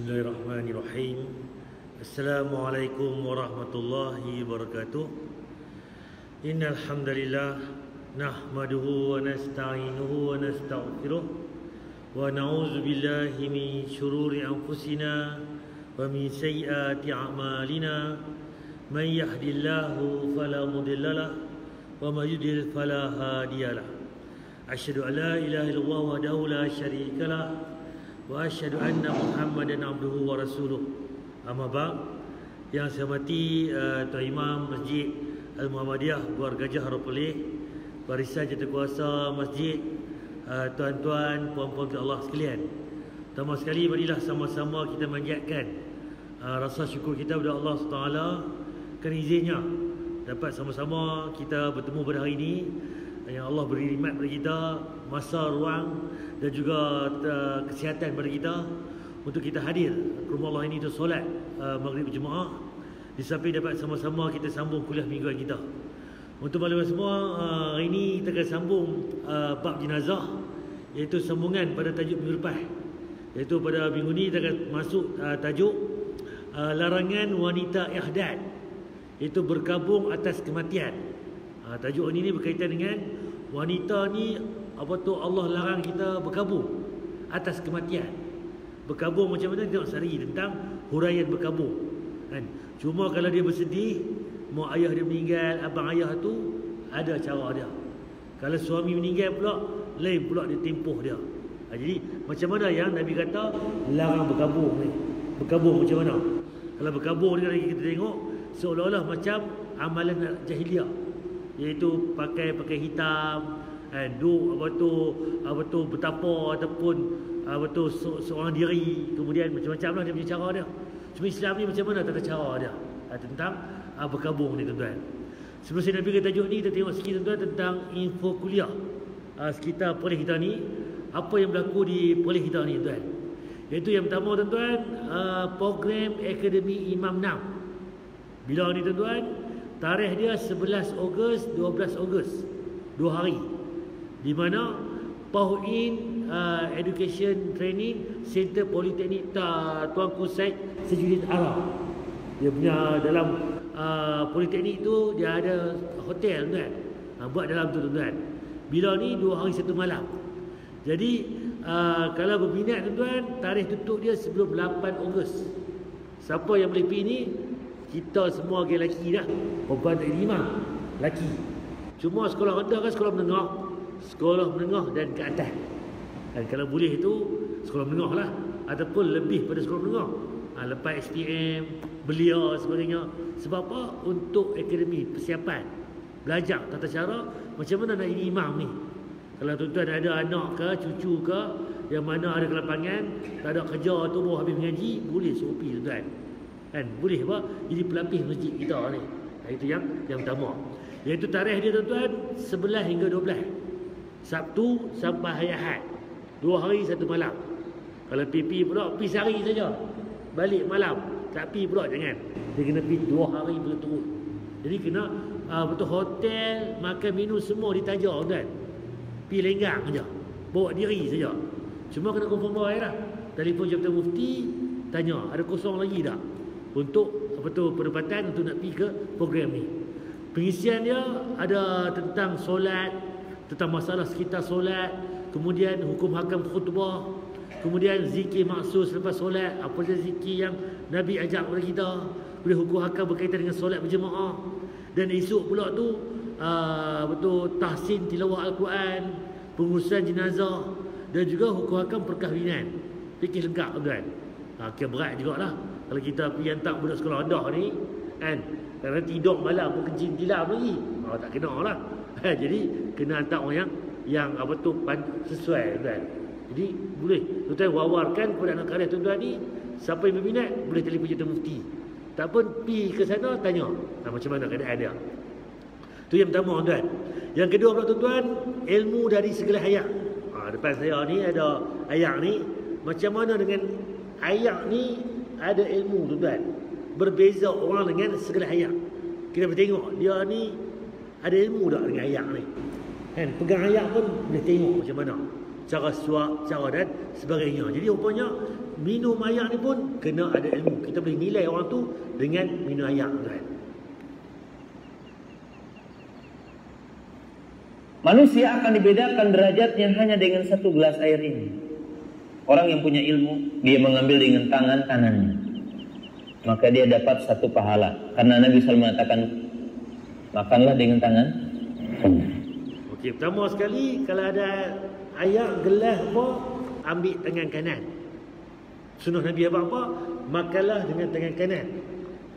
Bismillahirrahmanirrahim. Assalamualaikum warahmatullahi wabarakatuh. Innal hamdalillah nahmaduhu wa nasta'inuhu wa nastaghfiruh wa na'udzu billahi min shururi anfusina wa min sayyiati a'malina. Man yahdihillahu fala mudilla lahu wa may yudlil fala hadiya lahu. Asyhadu an la ilaha illallah wahdahu la syarika anna muhammadan abduhu wa rasuluh. Amma ba'd. Yang saya hormati uh, tuan imam masjid al muhammadiyah buar gajah Haropelih barisan kuasa masjid uh, tuan-tuan puan-puan Allah sekalian. Pertama sekali marilah sama-sama kita manjatkan uh, rasa syukur kita kepada Allah SWT kerana izinnya dapat sama-sama kita bertemu pada hari ini yang Allah beri nikmat kepada kita masa ruang dan juga uh, kesihatan kepada kita untuk kita hadir ke rumah Allah ini untuk solat uh, maghrib berjemaah. Di samping dapat sama-sama kita sambung kuliah mingguan kita. Untuk malam semua uh, hari ini kita akan sambung uh, bab jenazah iaitu sambungan pada tajuk minggu lepas. Iaitu pada minggu ini kita akan masuk uh, tajuk uh, larangan wanita ihdad iaitu berkabung atas kematian. Uh, tajuk ini, ini berkaitan dengan wanita ni apa tu Allah larang kita berkabung atas kematian. Berkabung macam mana? Tengok sehari tentang huraian berkabung kan? Cuma kalau dia bersedih mak ayah dia meninggal abang ayah tu ada cara dia. Kalau suami meninggal pula lain pula dia tempoh dia. Ha, jadi macam mana yang Nabi kata larang berkabung ni? Berkabung macam mana? Kalau berkabung ni kita tengok seolah-olah macam amalan jahiliah iaitu pakai pakai hitam eh, duk apa tu apa tu betapa ataupun apa tu seorang diri. Kemudian macam-macam lah dia punya cara dia. Cuma Islam ni macam mana tata cara dia? Ha, tentang ha, berkabung ni tuan-tuan. Sebelum saya nak pergi tajuk ni kita tengok sikit tuan-tuan tentang info kuliah. Ha, sekitar polis kita ni apa yang berlaku di polis kita ni tuan iaitu yang pertama tuan-tuan uh, program Akademi Imam Nam bila ni tuan-tuan tarikh dia 11 Ogos 12 Ogos dua hari di mana Pauhin uh, Education Training Center Politeknik Ta, Tuanku Syed Sejudin Arab. Dia punya dalam uh, Politeknik tu dia ada hotel tuan. Uh, buat dalam tu tuan. Bila ni dua hari satu malam. Jadi uh, kalau berminat tuan tarikh tutup dia sebelum 8 Ogos. Siapa yang boleh pergi ni kita semua orang lelaki dah. Perempuan tak lima. Lelaki. Cuma sekolah rendah kan sekolah menengah sekolah menengah dan ke atas. Dan kalau boleh itu sekolah menengah lah ataupun lebih pada sekolah menengah. Ha, lepas SPM, belia sebagainya. Sebab apa? Untuk akademi persiapan. Belajar tata cara macam mana nak jadi imam ni. Kalau tuan-tuan ada anak ke, cucu ke, yang mana ada kelapangan, tak ada kerja tu baru habis mengaji, boleh pergi tuan-tuan. Kan? Boleh apa? Jadi pelapis masjid kita ni. Itu yang yang pertama. Iaitu tarikh dia tuan-tuan 11 hingga 12. Sabtu sampai hari Ahad. Dua hari satu malam. Kalau pipi pula, pergi sehari saja. Balik malam. Tak pergi pula jangan. Dia kena pergi dua hari berturut. Jadi kena uh, betul hotel, makan minum semua ditajar kan. Pergi lenggang saja. Bawa diri saja. Cuma kena confirm lah. Telefon Jabatan Mufti, tanya ada kosong lagi tak? Untuk apa tu pendapatan untuk nak pergi ke program ni. Pengisian dia ada tentang solat, tentang masalah sekitar solat, kemudian hukum hakam khutbah, kemudian zikir maksus selepas solat, apa saja zikir yang Nabi ajak kepada kita, kemudian hukum hakam berkaitan dengan solat berjemaah, dan esok pula tu uh, betul tahsin tilawah Al-Quran, pengurusan jenazah, dan juga hukum hakam perkahwinan. Fikir lengkap kan? Ha, kira berat lah Kalau kita pergi hantar budak sekolah rendah ni, kan? Kadang tidur malam pun kencing tilam lagi. Oh, tak kena lah. Jadi kena hantar orang yang yang apa tu sesuai kan. Jadi boleh tuan wawarkan kepada anak karya tuan-tuan ni siapa yang berminat boleh telefon jatuh mufti. Tak pun pi ke sana tanya nah, macam mana keadaan dia. Tu yang pertama tuan. Yang kedua pula tuan-tuan ilmu dari segala ayat. Ha, depan saya ni ada ayat ni macam mana dengan ayat ni ada ilmu tuan-tuan. Berbeza orang dengan segala ayat. Kita bertengok dia ni ada ilmu tak dengan ayat ni? Kan? Pegang ayat pun boleh tengok macam mana. Cara suap, cara dan sebagainya. Jadi rupanya minum air ni pun kena ada ilmu. Kita boleh nilai orang tu dengan minum air tuan. Manusia akan dibedakan derajatnya hanya dengan satu gelas air ini. Orang yang punya ilmu, dia mengambil dengan tangan kanannya. Maka dia dapat satu pahala. Karena Nabi SAW mengatakan, makanlah dengan tangan Okey, pertama sekali, kalau ada air gelas apa, ambil tangan kanan. Sunnah Nabi apa-apa, makanlah dengan tangan kanan.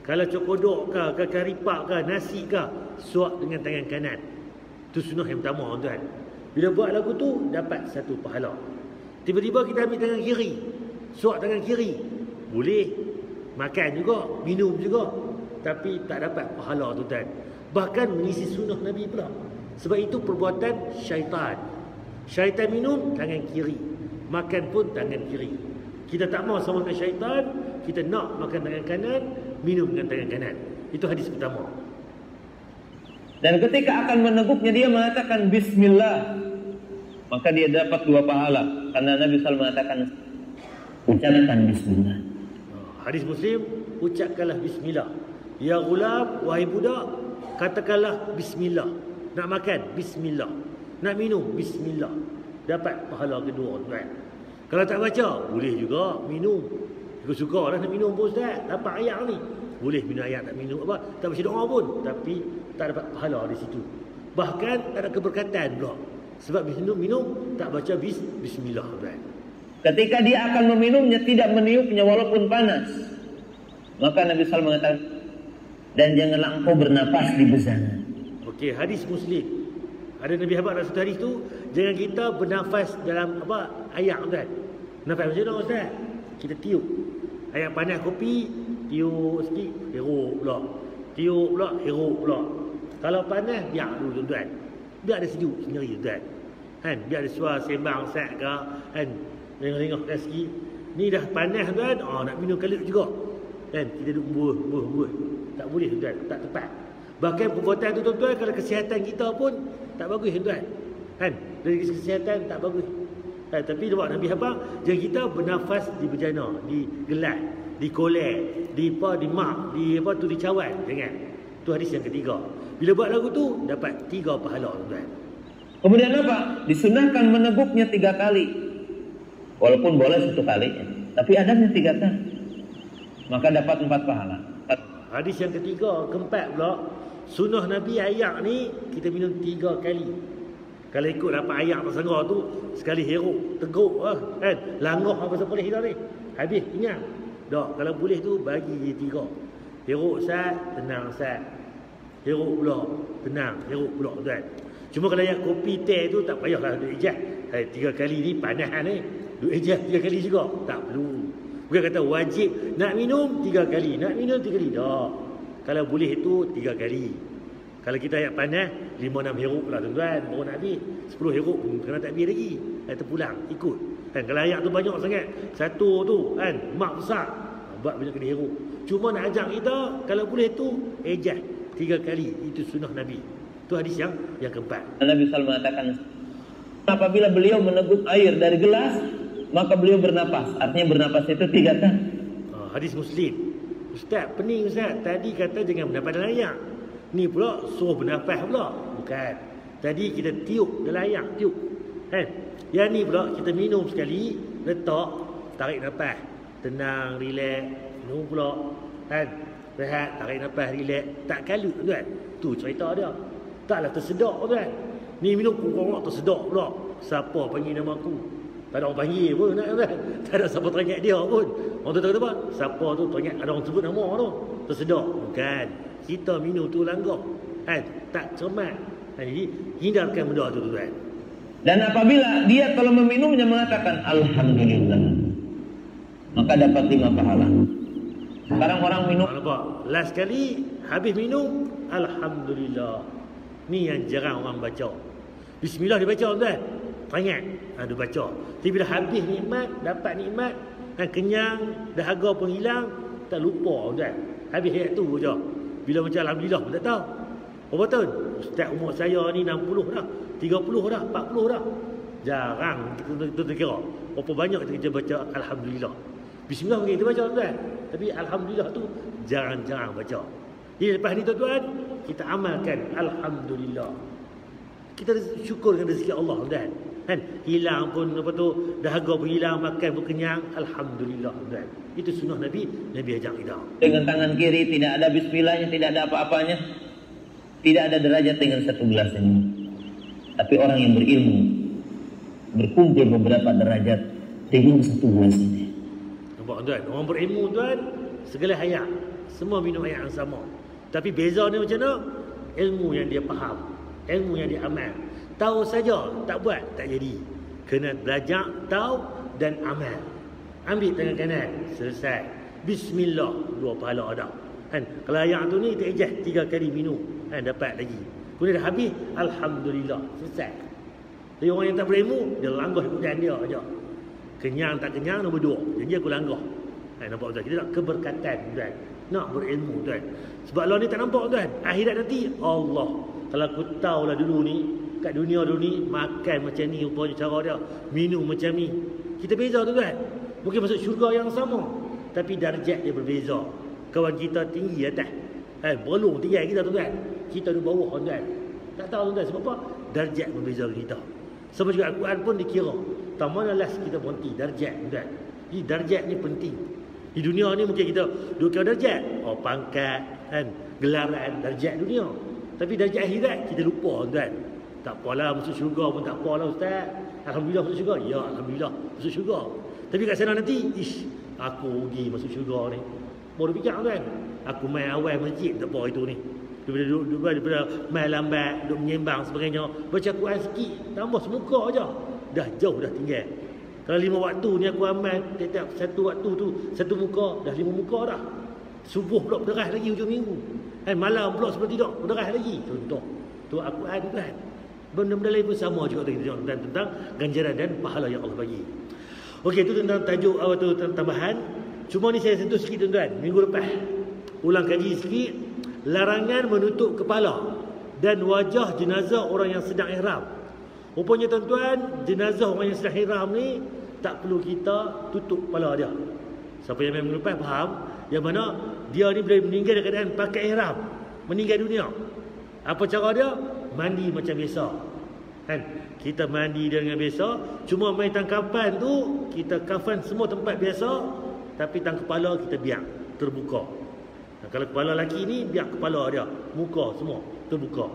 Kalau cokodok ke, ke karipak ke, nasi ke, suap dengan tangan kanan. Itu sunnah yang pertama tuan. Bila buat lagu tu dapat satu pahala. Tiba-tiba kita ambil tangan kiri. Suap tangan kiri. Boleh. Makan juga, minum juga. Tapi tak dapat pahala tu tuan. Bahkan mengisi sunnah Nabi pula. Sebab itu perbuatan syaitan. Syaitan minum tangan kiri. Makan pun tangan kiri. Kita tak mau sama dengan syaitan, kita nak makan tangan kanan, minum dengan tangan kanan. Itu hadis pertama. Dan ketika akan meneguknya dia mengatakan Bismillah. Maka dia dapat dua pahala. Karena Nabi SAW mengatakan ucapkan Bismillah. Hadis Muslim, ucapkanlah Bismillah. Ya gulam, wahai budak, katakanlah Bismillah. Nak makan, Bismillah. Nak minum, Bismillah. Dapat pahala kedua tuan. Kalau tak baca, boleh juga minum. Suka-suka lah nak minum pun Ustaz. Dapat ayat ni. Boleh minum ayat tak minum apa. Tak baca doa pun. Tapi tak dapat pahala di situ. Bahkan tak ada keberkatan pula. Sebab minum minum tak baca bis, bismillah. Right? Ketika dia akan meminumnya tidak meniupnya walaupun panas. Maka Nabi SAW mengatakan dan janganlah engkau bernapas di bezana. Okey, hadis Muslim. Ada Nabi Habib dalam hadis tu, jangan kita bernafas dalam apa? Ayak kan. Nafas macam mana Ustaz? Kita tiup. Ayak panas kopi, tiup sikit, heruk pula. Tiup pula, heruk pula. Kalau panas, biar dulu tuan-tuan. Biar ada sejuk sendiri tuan. Kan? Biar ada suara sembang sat ke. Kan? Tengok-tengok kan sikit. Ni dah panas tuan. Oh, nak minum kali juga. Kan? Kita duduk buah, buah, buah. Tak boleh tuan. Tak tepat. Bahkan perbuatan tu tuan-tuan kalau kesihatan kita pun tak bagus tuan. Kan? Dari kesihatan tak bagus. Ha, tapi buat Nabi apa? Jangan kita bernafas di bejana, di gelas, di kolek, di apa, di mak, di apa tu di cawan. Jangan. Tu hadis yang ketiga. Bila buat lagu tu dapat tiga pahala tuan. Kemudian apa? Disunahkan meneguknya tiga kali. Walaupun boleh satu kali, tapi adanya tiga kali. Maka dapat empat pahala. Hadis yang ketiga, keempat pula, sunnah Nabi ayak ni kita minum tiga kali. Kalau ikut dapat ayak tersengah tu, sekali heruk, teguk lah, kan? Langah apa sebab boleh kita ni. Habis, ingat. Tak, kalau boleh tu, bagi tiga. Heruk sat, tenang sat. Heruk pula, tenang. Heruk pula, tuan. Cuma kalau yang kopi teh tu, tak payahlah duduk ijat. Hai, tiga kali ni panas ni. Duduk ijat tiga kali juga. Tak perlu. Bukan kata wajib nak minum tiga kali. Nak minum tiga kali. Tak. Kalau boleh itu tiga kali. Kalau kita ayat panas, lima enam heruk lah tuan-tuan. Baru nak habis. Sepuluh heruk pun kena tak habis lagi. Ayat terpulang. Ikut. Kan? Kalau ayat tu banyak sangat. Satu tu kan. Mak besar. Buat banyak kali heruk. Cuma nak ajak kita, kalau boleh tu, ejat. Tiga kali. Itu sunnah Nabi. Itu hadis yang yang keempat. Nabi SAW mengatakan, apabila beliau meneguk air dari gelas, maka beliau bernapas. Artinya bernapas itu tiga kali. Ha, hadis Muslim. Ustaz, pening Ustaz. Tadi kata jangan bernafas dalam air. Ni pula suruh bernafas pula. Bukan. Tadi kita tiup dalam air. Tiup. Kan? Yang ni pula kita minum sekali. Letak. Tarik nafas. Tenang, relax. Minum pula. Kan? Rehat, tarik nafas, relax. Tak kalut kan? Tu cerita dia. Taklah tersedak kan? Ni minum kurang tersedak pula. Siapa panggil nama aku? Tak ada orang panggil pun nak kan? Tak ada siapa teringat dia pun. Orang tu tahu apa? Siapa tu teringat ada orang sebut nama tu. Tersedak. Bukan. Kita minum tu langgar. Kan? Tak cermat. Kan? Jadi hindarkan benda tu tuan. Dan apabila dia kalau meminumnya mengatakan Alhamdulillah. Maka dapat lima pahala. Sekarang orang minum. Nampak? Last kali habis minum. Alhamdulillah. Ni yang jarang orang baca. Bismillah dia baca tuan. Teringat. Ha, dia baca. Tapi bila habis nikmat, dapat nikmat, kan kenyang, dahaga pun hilang, tak lupa tuan. Habis ayat tu je. Bila macam Alhamdulillah pun tak tahu. Berapa tahun? Ustaz umur saya ni 60 dah. 30 dah. 40 dah. Jarang kita, kita, kita kira. Berapa banyak kita baca Alhamdulillah. Bismillah mungkin kita baca tuan. Tapi alhamdulillah tu jarang-jarang baca. Jadi lepas ni tuan-tuan, kita amalkan alhamdulillah. Kita syukurkan rezeki Allah tuan. Kan? Hilang pun apa tu, dahaga pun hilang, makan pun kenyang, alhamdulillah tuan. Itu sunnah Nabi, Nabi ajak kita. Dengan tangan kiri tidak ada bismillahnya, tidak ada apa-apanya. Tidak ada derajat dengan satu gelas ini. Tapi orang yang berilmu berkumpul beberapa derajat dengan satu gelas ini. Nampak tuan? Orang berilmu tuan, segala hayat. Semua minum air yang sama. Tapi beza ni macam mana? Ilmu yang dia faham. Ilmu yang dia amal. Tahu saja, tak buat, tak jadi. Kena belajar, tahu dan amal. Ambil tangan kanan, selesai. Bismillah, dua pahala ada. Kan? Kalau ayam tu ni, tak ejah tiga kali minum. Kan? Dapat lagi. Kemudian dah habis, Alhamdulillah, selesai. Jadi orang yang tak berilmu, dia langgah kemudian dia aja. Kenyang tak kenyang, nombor dua. Jadi aku langgah. Kan? Nampak tak? Kita nak keberkatan, tuan. Nak berilmu, tuan. Sebab Allah ni tak nampak, tuan. Akhirat nanti, Allah. Kalau aku tahulah dulu ni, kat dunia dulu ni makan macam ni rupanya cara dia minum macam ni kita beza tu kan mungkin masuk syurga yang sama tapi darjat dia berbeza kawan kita tinggi atas eh belum tinggi kita tu kan kita di bawah tu kan tak tahu tu kan sebab apa darjat berbeza kita sama juga Al-Quran pun dikira tak mana last kita berhenti darjat kan jadi darjat ni penting di dunia ni mungkin kita dua kira darjat oh pangkat kan gelaran darjat dunia tapi darjat akhirat kita lupa tu kan tak apalah masuk syurga pun tak apalah ustaz. Alhamdulillah masuk syurga. Ya alhamdulillah masuk syurga. Tapi kat sana nanti, ish, aku rugi masuk syurga ni. Baru fikir kan. Aku main awal masjid tak apa itu ni. Daripada, daripada, daripada main lambat, duduk menyembang sebagainya. Baca Quran sikit, tambah semuka aja. Dah jauh dah tinggal. Kalau lima waktu ni aku amal, tiap satu waktu tu, satu muka, dah lima muka dah. Subuh pula berderah lagi hujung minggu. Eh, malam pula sebelum tidur, berderah lagi. Contoh. Tu aku ada kan. Benda-benda lain pun sama juga tengok tentang, tentang ganjaran dan pahala yang Allah bagi. Okey, itu tentang tajuk awal tu tentang tambahan. Cuma ni saya sentuh sikit tuan-tuan. Minggu lepas. Ulang kaji sikit. Larangan menutup kepala dan wajah jenazah orang yang sedang ihram. Rupanya tuan-tuan, jenazah orang yang sedang ihram ni tak perlu kita tutup kepala dia. Siapa yang memang lepas faham yang mana dia ni boleh meninggal dalam keadaan pakai ihram, meninggal dunia. Apa cara dia? mandi macam biasa. Kan? Kita mandi dengan biasa, cuma main tangkapan tu kita kafan semua tempat biasa, tapi tang kepala kita biar terbuka. Nah, kalau kepala lelaki ni biar kepala dia, muka semua terbuka.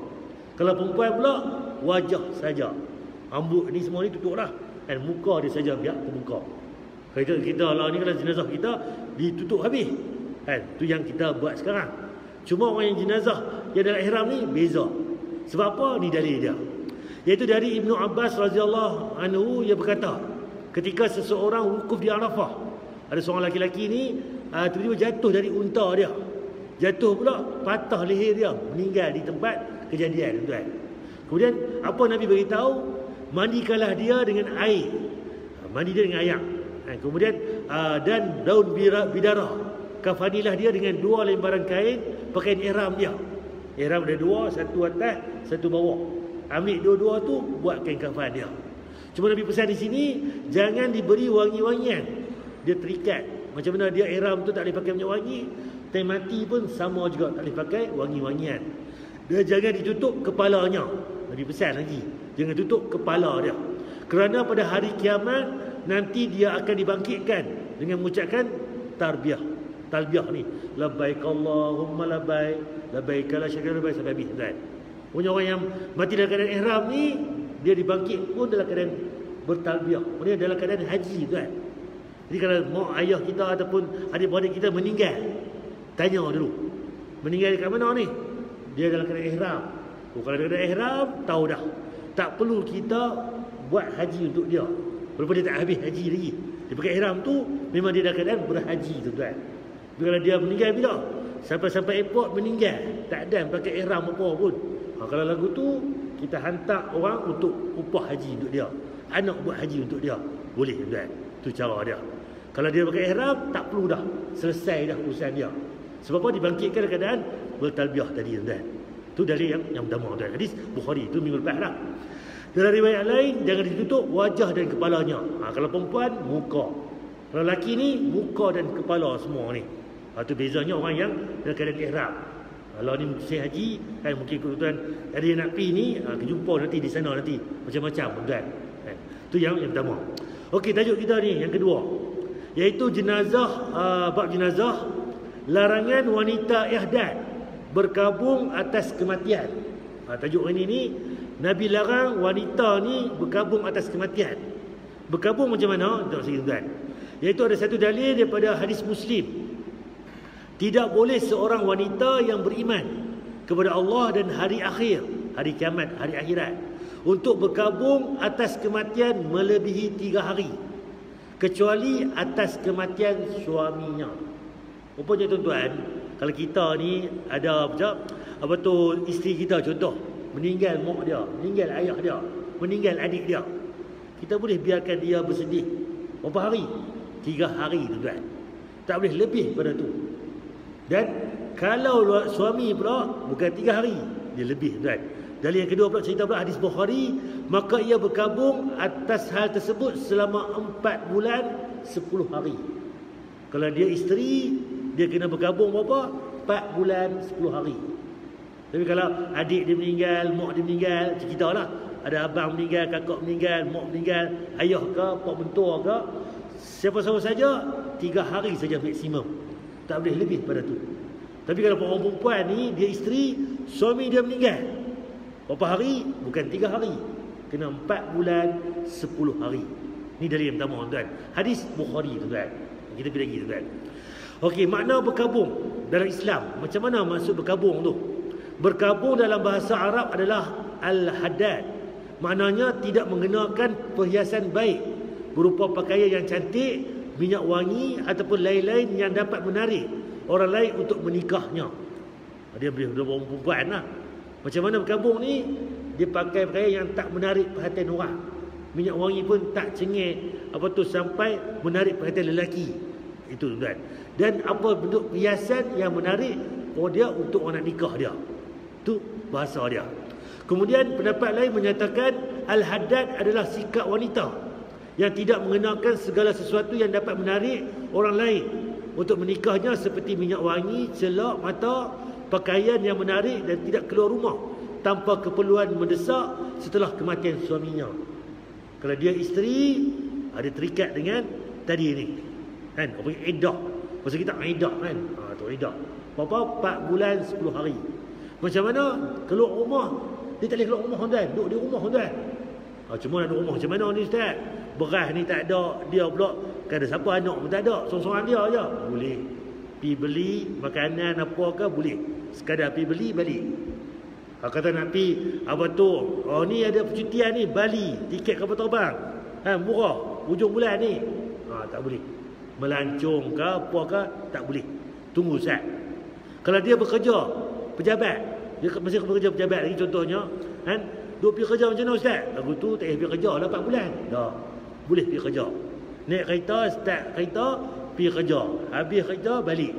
Kalau perempuan pula wajah saja. Rambut ni semua ni tutuplah. Dan muka dia saja biar terbuka. Kita, kita lah ni kalau jenazah kita ditutup habis. Kan? Tu yang kita buat sekarang. Cuma orang yang jenazah yang dalam ihram ni beza. Sebab apa ni dalil dia? Iaitu dari Ibnu Abbas radhiyallahu anhu ia berkata, ketika seseorang wukuf di Arafah, ada seorang lelaki ni uh, tiba-tiba jatuh dari unta dia. Jatuh pula patah leher dia, meninggal di tempat kejadian tuan. Kemudian apa Nabi beritahu? Mandikanlah dia dengan air. Uh, mandi dia dengan air. Dan kemudian uh, dan daun bidara. Kafanilah dia dengan dua lembaran kain pakaian ihram dia. Ihram ada dua, satu atas, satu bawah. Ambil dua-dua tu buat kain kafan dia. Cuma Nabi pesan di sini jangan diberi wangi-wangian. Dia terikat. Macam mana dia ihram tu tak boleh pakai minyak wangi, teh mati pun sama juga tak boleh pakai wangi-wangian. Dia jangan ditutup kepalanya. Nabi pesan lagi, jangan tutup kepala dia. Kerana pada hari kiamat nanti dia akan dibangkitkan dengan mengucapkan tarbiyah. Talbiyah ni. Labbaik Allahumma labbaik. Labbaik la syarika labbaik sampai habis. Punya orang yang mati dalam keadaan ihram ni dia dibangkit pun dalam keadaan bertalbiyah. Maksudnya dalam keadaan haji tuan. Jadi kalau mak ayah kita ataupun adik-beradik kita meninggal, tanya dulu. Meninggal dekat mana ni? Dia dalam keadaan ihram. Oh, kalau dalam keadaan ihram, tahu dah. Tak perlu kita buat haji untuk dia. Walaupun dia tak habis haji lagi. Dia pakai ihram tu, memang dia dalam keadaan berhaji tu tuan. Bila dia meninggal bila? Sampai-sampai airport meninggal. Tak ada pakai ihram apa pun. Ha, kalau lagu tu, kita hantar orang untuk upah haji untuk dia. Anak buat haji untuk dia. Boleh tuan. Itu cara dia. Kalau dia pakai ihram, tak perlu dah. Selesai dah urusan dia. Sebab apa dibangkitkan keadaan bertalbiah tadi tuan. Itu dari yang yang pertama tuan. Hadis Bukhari itu minggu lepas lah. Dalam riwayat lain, jangan ditutup wajah dan kepalanya. Ha, kalau perempuan, muka. Kalau lelaki ni muka dan kepala semua ni. Ha, tu bezanya orang yang dalam keadaan ihram. Kalau ni musim haji kan mungkin kebetulan ada yang nak pergi ni ha, jumpa nanti di sana nanti macam-macam tuan. Kan. Tu yang yang pertama. Okey tajuk kita ni yang kedua. Iaitu jenazah uh, bab jenazah larangan wanita ihdad berkabung atas kematian. Ha, tajuk ini ni Nabi larang wanita ni berkabung atas kematian. Berkabung macam mana? Sikit tuan. Iaitu ada satu dalil daripada hadis Muslim. Tidak boleh seorang wanita yang beriman kepada Allah dan hari akhir, hari kiamat, hari akhirat untuk berkabung atas kematian melebihi tiga hari kecuali atas kematian suaminya. Rupanya tuan-tuan, kalau kita ni ada apa apa tu isteri kita contoh meninggal mak dia, meninggal ayah dia, meninggal adik dia. Kita boleh biarkan dia bersedih berapa hari? Tiga hari tuan. Tak boleh lebih pada tu. Dan kalau suami pula bukan tiga hari, dia lebih tuan. Dalil yang kedua pula cerita pula hadis Bukhari, maka ia berkabung atas hal tersebut selama empat bulan sepuluh hari. Kalau dia isteri, dia kena bergabung berapa? 4 bulan 10 hari. Tapi kalau adik dia meninggal, mak dia meninggal, cerita lah. Ada abang meninggal, kakak meninggal, mak meninggal, ayah ke, pak mentua ke. Siapa-siapa saja, 3 hari saja maksimum. Tak boleh lebih pada tu. Tapi kalau orang perempuan ni, dia isteri, suami dia meninggal. Berapa hari? Bukan 3 hari. Kena 4 bulan 10 hari. Ni dari yang pertama tuan. Hadis Bukhari tuan. Kita pergi lagi tuan. Okey, makna berkabung dalam Islam. Macam mana maksud berkabung tu? Berkabung dalam bahasa Arab adalah al-haddad. Maknanya tidak mengenakan perhiasan baik berupa pakaian yang cantik, minyak wangi ataupun lain-lain yang dapat menarik orang lain untuk menikahnya. Dia boleh dua orang perempuan lah. Macam mana berkabung ni? Dia pakai pakaian yang tak menarik perhatian orang. Minyak wangi pun tak cengih apa tu sampai menarik perhatian lelaki. Itu tuan dan apa bentuk hiasan yang menarik oh dia untuk orang nikah dia. Itu bahasa dia. Kemudian pendapat lain menyatakan al-haddad adalah sikap wanita yang tidak mengenakan segala sesuatu yang dapat menarik orang lain untuk menikahnya seperti minyak wangi, celak mata, pakaian yang menarik dan tidak keluar rumah tanpa keperluan mendesak setelah kematian suaminya. Kalau dia isteri ada terikat dengan tadi ini. Kan? Apa iddah Masa kita idah kan. Ha, tu idah. Berapa? 4 bulan 10 hari. Macam mana? Keluar rumah. Dia tak boleh keluar rumah tuan. Duduk di rumah tuan. Ha, cuma nak duduk rumah. Macam mana ni Ustaz? Beras ni tak ada. Dia pula. Kan ada siapa anak pun tak ada. Sorang-sorang dia je. Boleh. Pi beli makanan apa ke boleh. Sekadar pi beli balik. Ha, kata nak pi apa tu? Oh ni ada percutian ni Bali. Tiket kapal terbang. Ha, murah. Ujung bulan ni. Ha, tak boleh melancong ke apa ke tak boleh. Tunggu sat kalau dia bekerja pejabat dia masih bekerja pejabat lagi contohnya kan? Duk pergi kerja macam mana ustaz? Lagu tu tak pergi kerja 8 bulan. Dah. Boleh pergi kerja. Naik kereta start kereta pergi kerja. Habis kerja balik.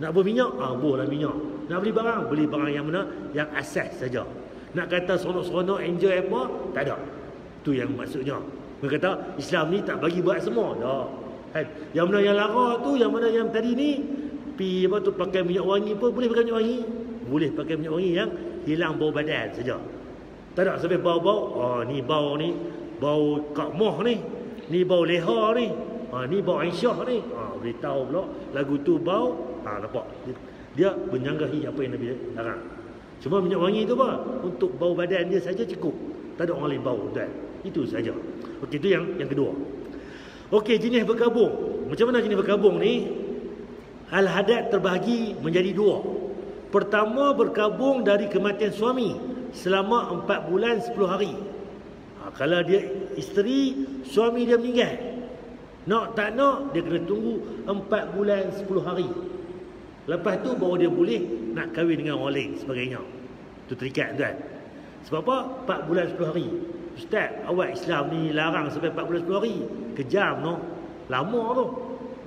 Nak beli minyak? Ah boleh minyak. Nak beli barang? Beli barang yang mana? Yang asas saja. Nak kata seronok-seronok enjoy apa? Tak ada. Tu yang maksudnya. Mereka kata Islam ni tak bagi buat semua. Dah Kan? Yang mana yang lara tu, yang mana yang tadi ni pi apa tu pakai minyak wangi pun boleh pakai minyak wangi. Boleh pakai minyak wangi yang hilang bau badan saja. Tak ada sampai bau-bau. Oh ni bau ni, bau kakmoh ni. Ni bau leha ni. Ha, ni bau Aisyah ni. Ha, boleh tahu pula lagu tu bau. Ha, nampak. Dia, dia menyanggahi apa yang Nabi larang. Cuma minyak wangi tu apa? Untuk bau badan dia saja cukup. Tak ada orang lain bau. Dan itu saja. Okey, itu yang yang kedua. Okey, jenis berkabung. Macam mana jenis berkabung ni? Al-hadat terbahagi menjadi dua. Pertama berkabung dari kematian suami selama empat bulan sepuluh hari. Ha, kalau dia isteri, suami dia meninggal. Nak tak nak, dia kena tunggu empat bulan sepuluh hari. Lepas tu baru dia boleh nak kahwin dengan orang lain sebagainya. Itu terikat tuan. Sebab apa? Empat bulan sepuluh hari. Ustaz, awak Islam ni larang sampai 4 bulan 10 hari. Kejam no. Lama tu.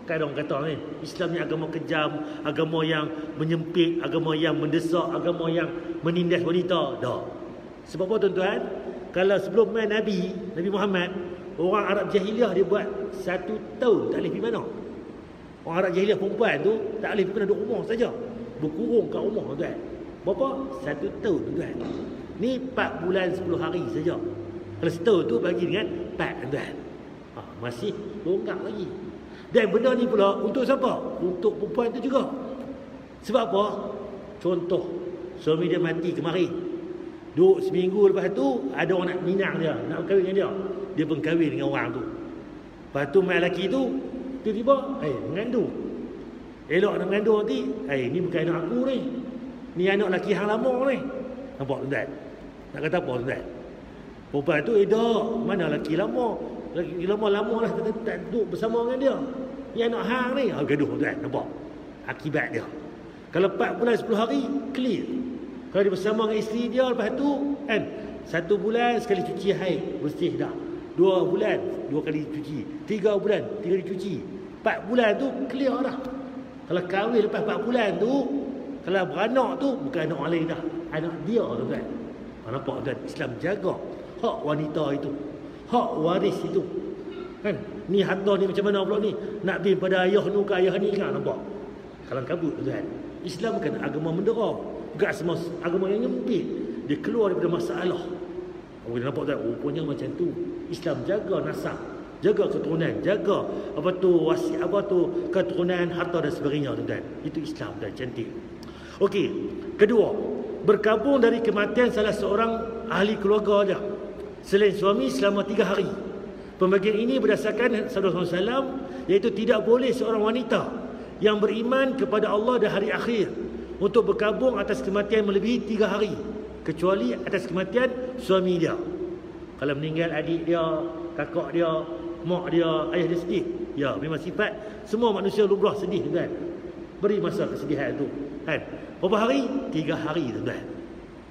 Kan orang kata ni, Islam ni agama kejam, agama yang menyempit, agama yang mendesak, agama yang menindas wanita. Dah. Sebab apa tuan-tuan? Kalau sebelum main Nabi, Nabi Muhammad, Orang Arab jahiliah dia buat satu tahun tak boleh pergi mana. Orang Arab jahiliah perempuan tu tak boleh pergi mana duduk rumah saja. Berkurung kat rumah tuan. Berapa? Satu tahun tuan. Ni 4 bulan 10 hari saja. Setahun tu bagi dengan 4 tuan. Ha, masih longgak lagi. Dan benda ni pula untuk siapa? Untuk perempuan tu juga. Sebab apa? Contoh, suami dia mati kemarin. Duduk seminggu lepas tu, ada orang nak minang dia, nak berkahwin dengan dia. Dia pun kahwin dengan orang tu. Lepas tu, mak lelaki tu, tiba-tiba, eh, mengandung. Elok nak mengandung nanti, eh, ni bukan anak aku ni. Ni anak lelaki hang lama ni. Nampak tuan? Nak kata apa tuan? Perempuan tu, eh, dah, mana lelaki lama? Lelaki lama lama lah, tak, duduk bersama dengan dia. Yang nak hang ni, ha, gaduh tuan, nampak? Akibat dia. Kalau 4 bulan 10 hari, clear. Kalau dia bersama dengan isteri dia, lepas tu, kan? Satu bulan sekali cuci haid, bersih dah. Dua bulan, dua kali cuci. Tiga bulan, tiga kali cuci. Empat bulan tu, clear dah. Kalau kahwin lepas empat bulan tu, kalau beranak tu, bukan anak orang lain dah. Anak dia tu kan. Nampak kan? Islam jaga hak wanita itu. Hak waris itu. Kan? Ni harta ni macam mana pula ni? Nak pergi pada ayah nu ke ayah ni kan? Nampak? Kalau kabut tu kan? Islam bukan agama mendera. Bukan semua agama yang nyempit. Dia keluar daripada masalah. Orang nampak tak? Rupanya macam tu. Islam jaga nasab. Jaga keturunan. Jaga apa tu wasi apa tu keturunan harta dan sebagainya tu kan. Itu Islam dan cantik. Okey. Kedua. Berkabung dari kematian salah seorang ahli keluarga dia. Selain suami selama tiga hari. Pembagian ini berdasarkan Saudara Salam iaitu tidak boleh seorang wanita yang beriman kepada Allah dan hari akhir untuk berkabung atas kematian melebihi tiga hari kecuali atas kematian suami dia. Kalau meninggal adik dia kakak dia mak dia ayah dia sedih ya memang sifat semua manusia lumrah sedih kan beri masa kesedihan tu kan? Berapa hari? Tiga hari tuan.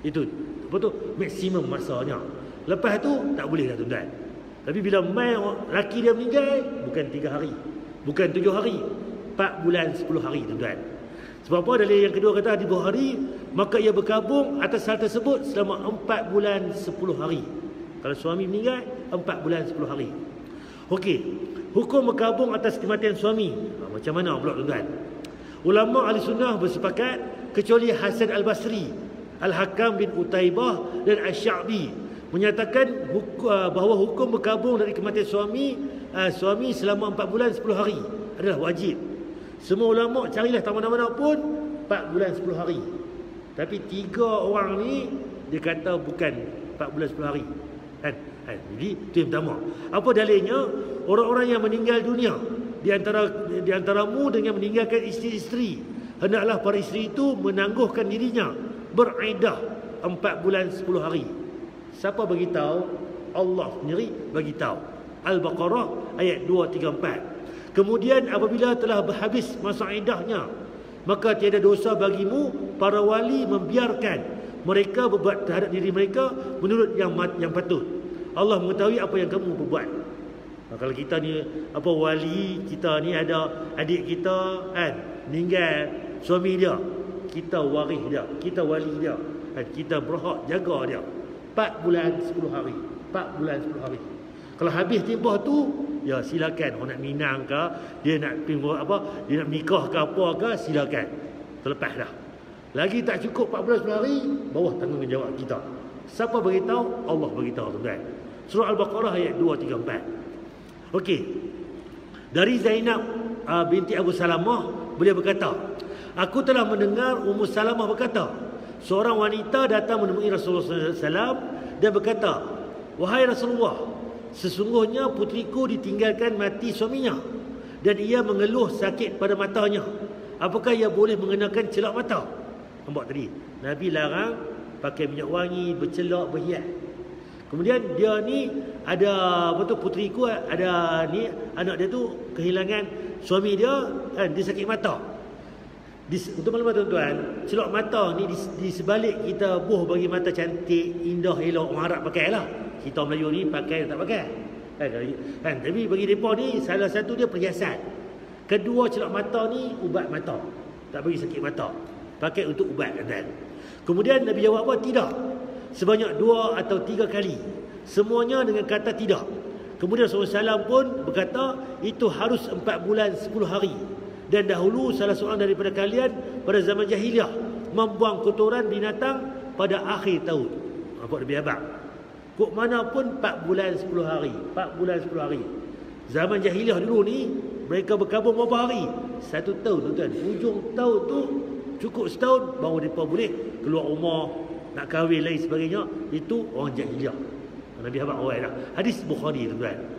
Itu apa tu maksimum masanya lepas tu tak boleh dah tuan tapi bila mai laki dia meninggal bukan tiga hari bukan tujuh hari 4 bulan 10 hari tuan-tuan. Sebab apa dalil yang kedua kata di dua hari maka ia berkabung atas hal tersebut selama 4 bulan 10 hari. Kalau suami meninggal 4 bulan 10 hari. Okey. Hukum berkabung atas kematian suami. Ha, macam mana pula tuan-tuan? Ulama ahli sunnah bersepakat kecuali Hasan Al-Basri, Al-Hakam bin Utaibah dan Asy-Sya'bi menyatakan hukum, uh, bahawa hukum berkabung dari kematian suami uh, suami selama 4 bulan 10 hari adalah wajib. Semua ulama carilah tak mana-mana pun 4 bulan 10 hari. Tapi tiga orang ni dia kata bukan 4 bulan 10 hari. Kan? kan? Jadi itu yang pertama. Apa dalilnya? Orang-orang yang meninggal dunia di antara di antaramu dengan meninggalkan isteri-isteri hendaklah para isteri itu menangguhkan dirinya beriddah 4 bulan 10 hari. Siapa bagi tahu? Allah sendiri bagi tahu. Al-Baqarah ayat 234. Kemudian apabila telah habis masa iddahnya maka tiada dosa bagimu para wali membiarkan mereka berbuat terhadap diri mereka menurut yang yang patut. Allah mengetahui apa yang kamu berbuat. Nah, kalau kita ni apa wali kita ni ada adik kita kan meninggal suami dia kita waris dia kita wali dia kan kita berhak jaga dia 4 bulan 10 hari. 4 bulan 10 hari. Kalau habis tiba tu ya silakan. Orang nak minang ke dia nak pergi apa dia nak nikah ke apa ke silakan. Terlepas dah. Lagi tak cukup 4 bulan 10 hari bawah tanggungjawab kita. Siapa beritahu? Allah beritahu tuan surah al-baqarah ayat 234 okey. Dari Zainab uh, binti Abu Salamah beliau berkata aku telah mendengar Ummu Salamah berkata seorang wanita datang menemui Rasulullah SAW dan berkata wahai Rasulullah Sesungguhnya putriku ditinggalkan mati suaminya dan ia mengeluh sakit pada matanya. Apakah ia boleh mengenakan celak mata? Nampak tadi. Nabi larang pakai minyak wangi, bercelak, berhias. Kemudian dia ni ada tu putriku ada ni anak dia tu kehilangan suami dia kan dia sakit mata. Untuk malam tuan-tuan, celak mata ni di, di sebalik kita buh bagi mata cantik, indah, elok, orang Arab pakai lah kita Melayu ni pakai tak pakai? Kan, kan? tapi bagi mereka ni salah satu dia perhiasan. Kedua celak mata ni ubat mata. Tak bagi sakit mata. Pakai untuk ubat kan kemudian Nabi jawab apa? Tidak. Sebanyak dua atau tiga kali. Semuanya dengan kata tidak. Kemudian SAW pun berkata itu harus 4 bulan 10 hari. Dan dahulu salah seorang daripada kalian pada zaman jahiliah membuang kotoran binatang pada akhir tahun. Apa lebih abang? Kok mana pun 4 bulan 10 hari. 4 bulan 10 hari. Zaman jahiliah dulu ni mereka berkabung berapa hari? Satu tahun tuan. Ujung tahun tu cukup setahun baru mereka boleh keluar rumah nak kahwin lain sebagainya. Itu orang jahiliah. Nabi Muhammad awal dah. Hadis Bukhari tuan.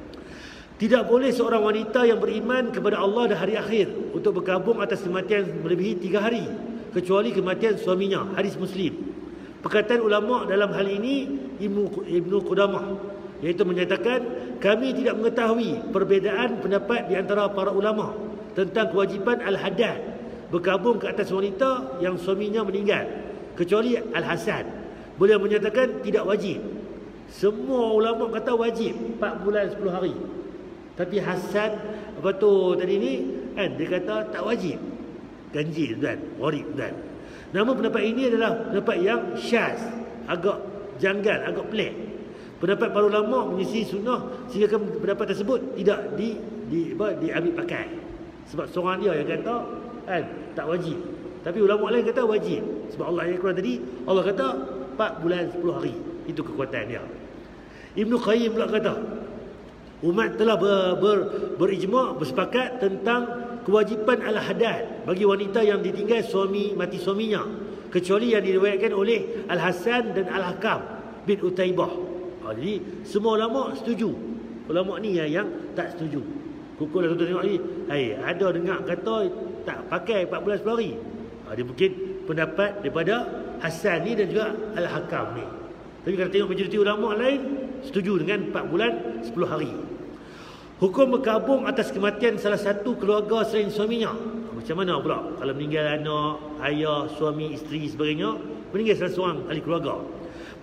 Tidak boleh seorang wanita yang beriman kepada Allah dan hari akhir untuk berkabung atas kematian melebihi tiga hari kecuali kematian suaminya. Hadis Muslim. Perkataan ulama dalam hal ini Ibnu Qudamah iaitu menyatakan kami tidak mengetahui perbezaan pendapat di antara para ulama tentang kewajipan al-haddad berkabung ke atas wanita yang suaminya meninggal kecuali al-hasan. Beliau menyatakan tidak wajib semua ulama kata wajib 4 bulan 10 hari. Tapi Hasan apa tu tadi ni kan dia kata tak wajib. Ganjil tuan, warib tuan. Nama pendapat ini adalah pendapat yang syaz, agak janggal, agak pelik. Pendapat para ulama mengisi sunnah sehingga pendapat tersebut tidak di di apa diambil pakai. Sebab seorang dia yang kata kan tak wajib. Tapi ulama lain kata wajib. Sebab Allah yang Quran tadi Allah kata 4 bulan 10 hari. Itu kekuatan dia. Ibnu Qayyim pula kata, umat telah ber, ber, berijma' bersepakat tentang kewajipan al-hadad bagi wanita yang ditinggal suami mati suaminya kecuali yang diriwayatkan oleh Al-Hasan dan Al-Hakam bin Utaibah. Ha, jadi semua ulama setuju. Ulama ni yang, yang tak setuju. Kukul tuan tengok ni. Hai, ada dengar kata tak pakai 14 hari. Ha, dia mungkin pendapat daripada Hasan ni dan juga Al-Hakam ni. Tapi kalau tengok majoriti ulama lain setuju dengan 4 bulan 10 hari. Hukum berkabung atas kematian salah satu keluarga selain suaminya. Macam mana pula kalau meninggal anak, ayah, suami, isteri sebagainya, meninggal salah seorang ahli keluarga.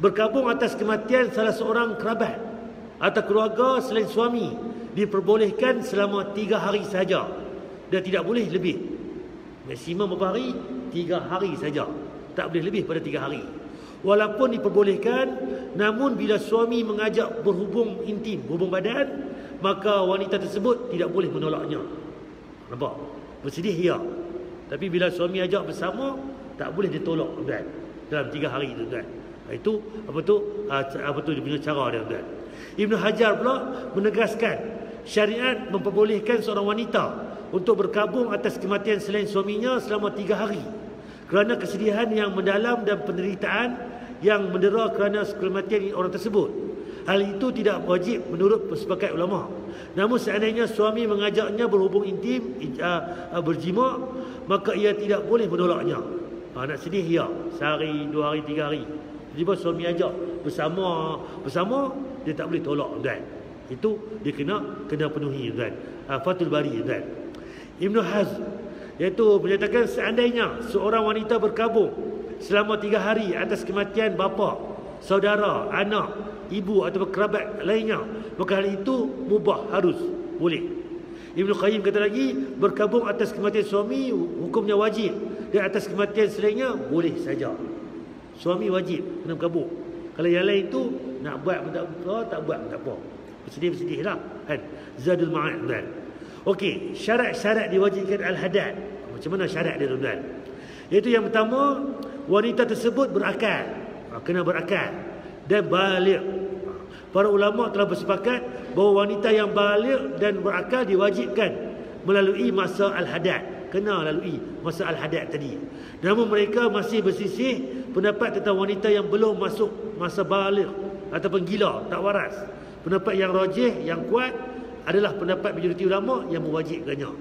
Berkabung atas kematian salah seorang kerabat atau keluarga selain suami diperbolehkan selama 3 hari sahaja dan tidak boleh lebih. Maksimum berapa hari? 3 hari saja. Tak boleh lebih pada 3 hari walaupun diperbolehkan namun bila suami mengajak berhubung intim berhubung badan maka wanita tersebut tidak boleh menolaknya. Nampak? Bersedih ya. Tapi bila suami ajak bersama tak boleh ditolak kan dalam tiga hari itu kan itu apa tu? Ah, apa tu dia punya cara dia kan Ibnu Hajar pula menegaskan syariat memperbolehkan seorang wanita untuk berkabung atas kematian selain suaminya selama tiga hari. Kerana kesedihan yang mendalam dan penderitaan yang mendera kerana kematian orang tersebut. Hal itu tidak wajib menurut persepakat ulama. Namun seandainya suami mengajaknya berhubung intim, uh, berjima, maka ia tidak boleh menolaknya. Ha, nak sedih ya, sehari, dua hari, tiga hari. Jadi suami ajak bersama, bersama dia tak boleh tolak kan. Itu dia kena kena penuhi kan. Uh, Fatul Bari kan. Ibnu Hazm Iaitu menyatakan seandainya seorang wanita berkabung selama tiga hari atas kematian bapa, saudara, anak, ibu atau kerabat lainnya. Maka hal itu mubah harus boleh. Ibnu Qayyim kata lagi berkabung atas kematian suami hukumnya wajib dan atas kematian selainnya boleh saja. Suami wajib kena berkabung. Kalau yang lain itu nak buat pun tak, oh, tak buat pun tak apa. Bersedih-bersedih lah. Kan? Zadul Ma'ad kan? Okey, syarat-syarat diwajibkan al-hadad. Macam mana syarat dia tuan-tuan? Iaitu yang pertama, wanita tersebut berakal. Ha, kena berakal dan balik. Para ulama telah bersepakat bahawa wanita yang balik dan berakal diwajibkan melalui masa al-hadad. Kena lalui masa al-hadad tadi. Namun mereka masih bersisih pendapat tentang wanita yang belum masuk masa balik ataupun gila, tak waras. Pendapat yang rajih, yang kuat adalah pendapat majoriti ulama yang mewajibkannya.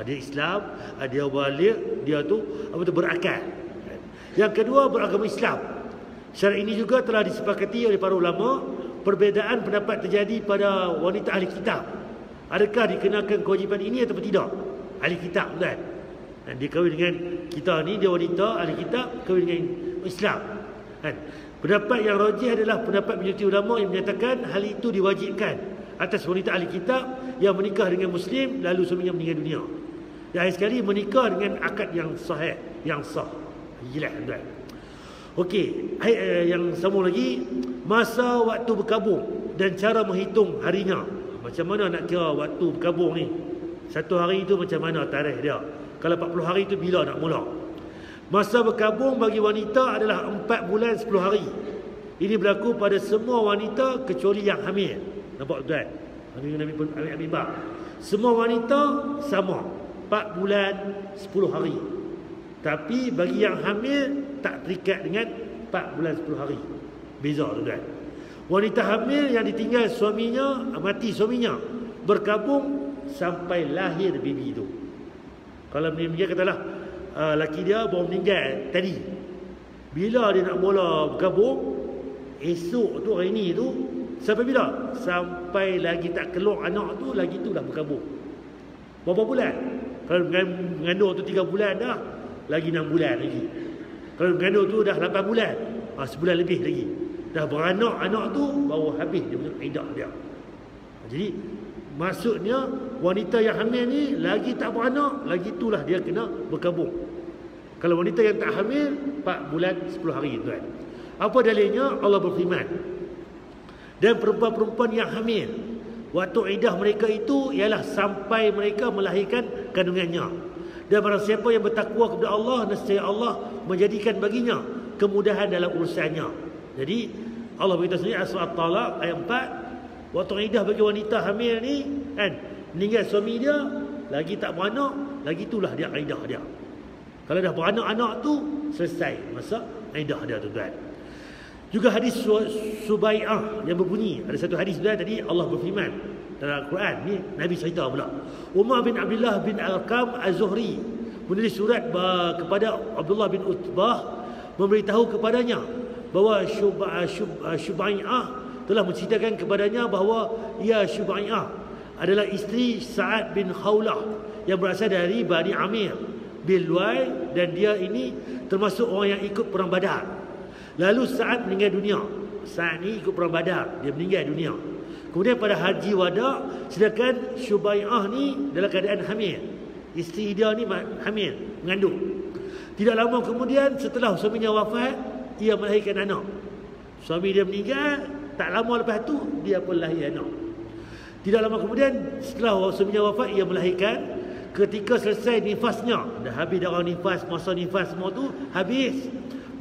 Dia Islam, dia balik, dia tu apa tu berakal. Yang kedua beragama Islam. Syarat ini juga telah disepakati oleh para ulama perbezaan pendapat terjadi pada wanita ahli kitab. Adakah dikenakan kewajipan ini atau tidak? Ahli kitab kan? Dan dia kahwin dengan kita ni dia wanita ahli kitab kahwin dengan Islam. Kan? Pendapat yang rajih adalah pendapat majoriti ulama yang menyatakan hal itu diwajibkan atas wanita ahli kitab yang menikah dengan muslim lalu suaminya meninggal dunia. Dan akhir sekali menikah dengan akad yang sahih, yang sah. Gila tuan. Okey, eh, yang sama lagi masa waktu berkabung dan cara menghitung harinya. Macam mana nak kira waktu berkabung ni? Satu hari itu macam mana tarikh dia? Kalau 40 hari itu bila nak mula? Masa berkabung bagi wanita adalah 4 bulan 10 hari. Ini berlaku pada semua wanita kecuali yang hamil. Nampak tuan? Ambil Nabi pun ambil ambil. Semua wanita sama. 4 bulan 10 hari. Tapi bagi yang hamil tak terikat dengan 4 bulan 10 hari. Beza tuan. Wanita hamil yang ditinggal suaminya mati suaminya berkabung sampai lahir baby itu. Kalau meninggal katalah uh, laki dia baru meninggal tadi. Bila dia nak mula bergabung, esok tu hari ni tu sampai bila? Sampai lagi tak keluar anak tu lagi tu dah bergabung. Berapa bulan? Kalau mengandung tu 3 bulan dah, lagi 6 bulan lagi. Kalau mengandung tu dah 8 bulan, ah sebulan lebih lagi. Dah beranak anak tu baru habis dia punya iddah dia. Jadi maksudnya wanita yang hamil ni lagi tak beranak, lagi itulah dia kena berkabung. Kalau wanita yang tak hamil 4 bulan 10 hari tuan. Apa dalilnya? Allah berfirman. Dan perempuan-perempuan yang hamil waktu iddah mereka itu ialah sampai mereka melahirkan kandungannya. Dan barang siapa yang bertakwa kepada Allah, nescaya Allah menjadikan baginya kemudahan dalam urusannya. Jadi Allah beritahu sendiri surah At-Talaq ayat 4 waktu iddah bagi wanita hamil ni kan meninggal suami dia lagi tak beranak lagi itulah dia iddah dia. Kalau dah beranak anak tu selesai masa iddah dia tuan. Juga hadis Subai'ah yang berbunyi ada satu hadis tuan tadi Allah berfirman dalam Al-Quran ni Nabi cerita pula. Umar bin Abdullah bin Al-Qam Az-Zuhri menulis surat kepada Abdullah bin Utbah memberitahu kepadanya bahawa Subai'ah telah menceritakan kepadanya bahawa ia Subai'ah adalah isteri Sa'ad bin Khawlah yang berasal dari Bani Amir bin Luai dan dia ini termasuk orang yang ikut perang Badar. Lalu Sa'ad meninggal dunia. Sa'ad ni ikut perang Badar, dia meninggal dunia. Kemudian pada haji wada sedangkan Syubai'ah ni dalam keadaan hamil. Isteri dia ni hamil, mengandung. Tidak lama kemudian setelah suaminya wafat, ia melahirkan anak. Suami dia meninggal, tak lama lepas tu dia pun lahir anak. Tidak lama kemudian setelah suaminya wafat ia melahirkan ketika selesai nifasnya dah habis darah nifas masa nifas semua tu habis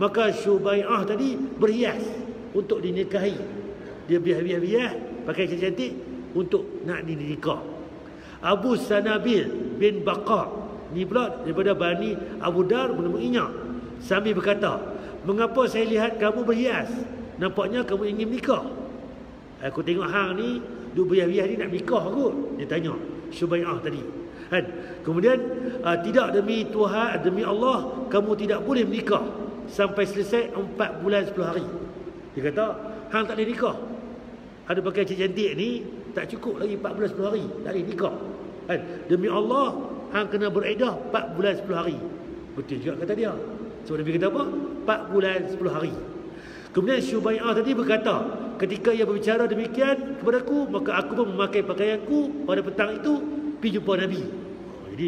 maka Syubai'ah tadi berhias untuk dinikahi dia biar-biar-biar pakai cantik untuk nak dinikah Abu Sanabil bin Baqa ni pula daripada Bani Abu Dar menemuinya sambil berkata mengapa saya lihat kamu berhias nampaknya kamu ingin nikah aku tengok hang ni duk berhias-hias ni nak nikah kot dia tanya Syubai'ah tadi Kan? Kemudian uh, tidak demi Tuhan, demi Allah kamu tidak boleh menikah sampai selesai 4 bulan 10 hari. Dia kata, hang tak boleh nikah. Ada pakai cantik ni tak cukup lagi 4 bulan 10 hari, tak boleh nikah. Kan? Demi Allah hang kena beredah 4 bulan 10 hari. Betul juga kata dia. Sebab Nabi kata apa? 4 bulan 10 hari. Kemudian Syubai'ah tadi berkata, ketika ia berbicara demikian kepadaku, maka aku pun memakai pakaianku pada petang itu pergi jumpa Nabi. Jadi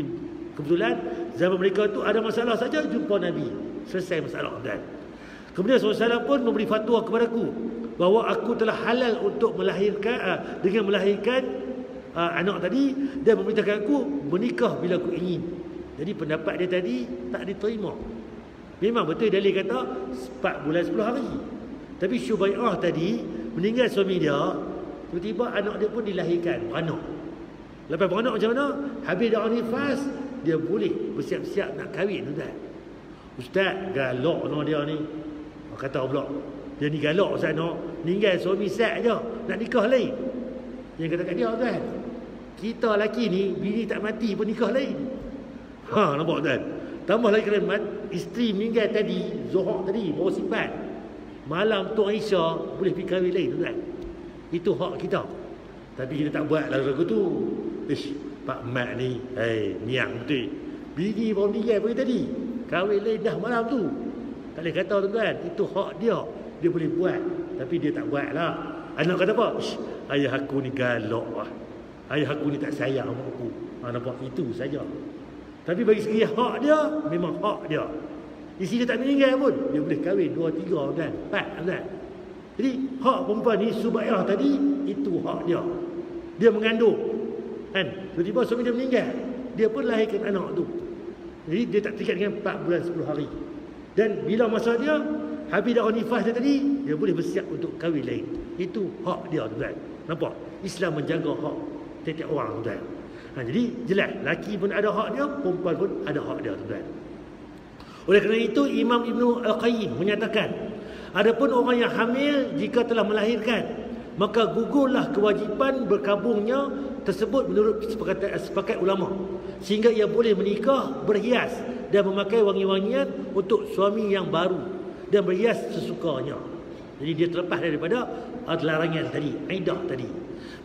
kebetulan zaman mereka tu ada masalah saja jumpa Nabi. Selesai masalah dan kemudian SAW pun memberi fatwa kepadaku bahawa aku telah halal untuk melahirkan uh, dengan melahirkan uh, anak tadi dan memerintahkan aku menikah bila aku ingin. Jadi pendapat dia tadi tak diterima. Memang betul dalil kata 4 bulan 10 hari. Tapi Syubai'ah tadi meninggal suami dia, tiba-tiba anak dia pun dilahirkan, anak. Lepas beranak macam mana? Habis dah nifas, dia boleh bersiap-siap nak kahwin tuan. Ustaz, galak dia ni. Kata pula, dia ni galak no. Ninggal suami sat je, nak nikah lain. Yang kata kat dia tuan. Kita lelaki ni, bini tak mati pun nikah lain. Ha, nampak tuan. Tambah lagi kena isteri meninggal tadi, Zohor tadi, bawa simpan. Malam tu Aisyah boleh pergi kahwin lain tuan. Itu hak kita. Tapi kita tak buat lagu tu. Ish, Pak Mat ni, hey, niang betul. Bini baru meninggal pagi tadi. Kahwin lain dah malam tu. Tak boleh kata tuan, itu hak dia. Dia boleh buat. Tapi dia tak buat lah. Anak kata apa? Ayah aku ni galak lah. Ayah aku ni tak sayang sama aku. Ha, nampak? Itu saja. Tapi bagi segi hak dia, memang hak dia. Isi dia tak meninggal pun. Dia boleh kahwin dua, tiga, kan? Empat, kan? Jadi, hak perempuan ni, Subaiyah tadi, itu hak dia. Dia mengandung. Kan? Tiba-tiba suami dia meninggal. Dia pun lahirkan anak tu. Jadi dia tak terikat dengan 4 bulan 10 hari. Dan bila masa dia habis dah nifas dia tadi, dia boleh bersiap untuk kahwin lain. Itu hak dia tuan. Nampak? Islam menjaga hak setiap orang tuan. Ha, jadi jelas laki pun ada hak dia, perempuan pun ada hak dia tuan. Oleh kerana itu Imam Ibnu Al-Qayyim menyatakan adapun orang yang hamil jika telah melahirkan maka gugurlah kewajipan berkabungnya tersebut menurut sepakat, sepakat ulama sehingga ia boleh menikah berhias dan memakai wangi-wangian untuk suami yang baru dan berhias sesukanya jadi dia terlepas daripada larangan tadi aidah tadi.